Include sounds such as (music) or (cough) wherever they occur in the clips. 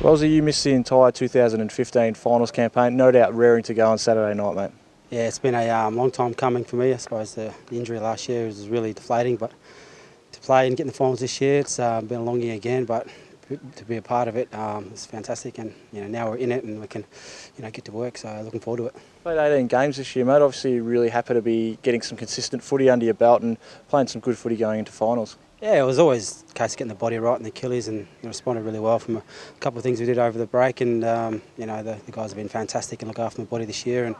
Wellsy, you missed the entire 2015 finals campaign. No doubt raring to go on Saturday night, mate. Yeah, it's been a um, long time coming for me. I suppose the, the, injury last year was really deflating, but to play and get in the finals this year, it's uh, been a long year again. But to be a part of it, um, it's fantastic, and you know now we're in it and we can, you know, get to work. So looking forward to it. Played 18 games this year, mate. Obviously, really happy to be getting some consistent footy under your belt and playing some good footy going into finals. Yeah, it was always the case of getting the body right and the Achilles, and responded really well from a couple of things we did over the break. And um, you know, the, the, guys have been fantastic and look after my body this year. And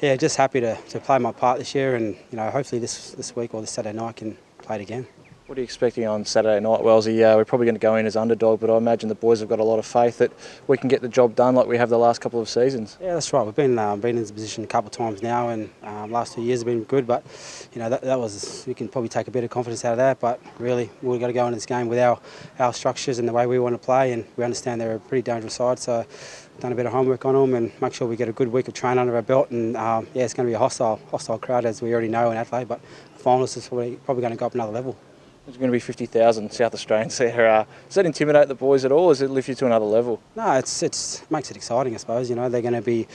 yeah, just happy to, to play my part this year. And you know, hopefully this this week or this Saturday night can play it again. What are you expecting on Saturday night, Wellsy? Uh, we're probably going to go in as underdog, but I imagine the boys have got a lot of faith that we can get the job done like we have the last couple of seasons. Yeah, that's right. We've been um, been in this position a couple of times now, and um, last two years have been good. But you know that, that was we can probably take a bit of confidence out of that. But really, we've got to go into this game with our our structures and the way we want to play, and we understand they're a pretty dangerous side. So done a bit of homework on them and make sure we get a good week of training under our belt. And um, yeah, it's going to be a hostile hostile crowd as we already know in Adelaide, but the finals is probably, probably going to go up another level. There's going to be 50,000 South Australians (laughs) there. Uh, does that intimidate the boys at all? Does it lift you to another level? No, it's it's it makes it exciting, I suppose. You know, they're going to be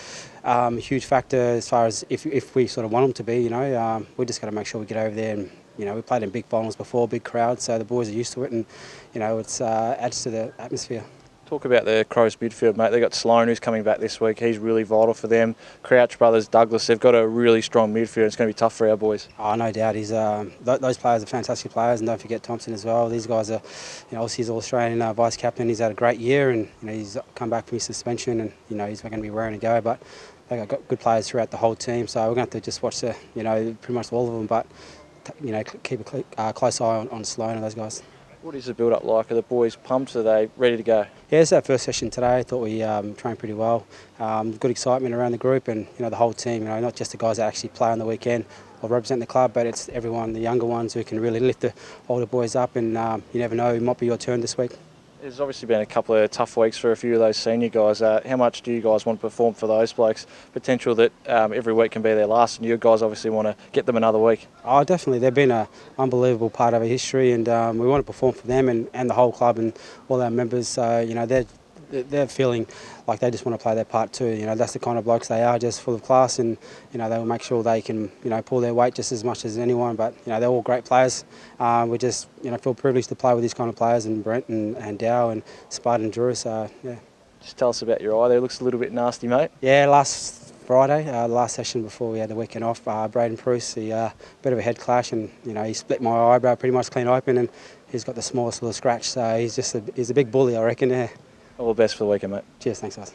um, a huge factor as far as if, if we sort of want them to be. You know, um, we just got to make sure we get over there and you know we played in big finals before, big crowds, so the boys are used to it, and you know it uh, adds to the atmosphere. Talk about the Crows midfield, mate. They've got Sloane who's coming back this week. He's really vital for them. Crouch brothers, Douglas, they've got a really strong midfield. It's going to be tough for our boys. Oh, no doubt. He's um, th those players are fantastic players, and don't forget Thompson as well. These guys are, you know, obviously he's All-Australian uh, vice captain. He's had a great year, and you know he's come back from his suspension, and you know he's going to be raring to go. But they've got good players throughout the whole team, so we're going to have to just watch the, you know, pretty much all of them. But you know, keep a uh, close eye on, on Sloane and those guys. What is the build-up like? Are the boys pumped? Are they ready to go? Yeah, it's our first session today. I thought we um, trained pretty well. Um, good excitement around the group and you know the whole team. You know, not just the guys that actually play on the weekend or represent the club, but it's everyone, the younger ones who can really lift the older boys up. And um, you never know, it might be your turn this week. There's obviously been a couple of tough weeks for a few of those senior guys. Uh, how much do you guys want to perform for those blokes? Potential that um, every week can be their last, and you guys obviously want to get them another week. Oh, definitely. They've been an unbelievable part of our history, and um, we want to perform for them and, and the whole club and all our members. So, you know, they're they're feeling like they just want to play their part too. You know, that's the kind of blokes they are, just full of class, and you know they will make sure they can you know pull their weight just as much as anyone. But you know they're all great players. Uh, we just you know feel privileged to play with these kind of players, and Brent and, and Dal and Spud and Drew. So yeah. Just tell us about your eye. There it looks a little bit nasty, mate. Yeah, last Friday, uh, last session before we had the weekend off, uh, Braydon Preuss, he uh, bit of a head clash, and you know he split my eyebrow pretty much clean open, and he's got the smallest little scratch. So he's just a, he's a big bully, I reckon. Yeah. All the best for the weekend, mate. Cheers, thanks, guys.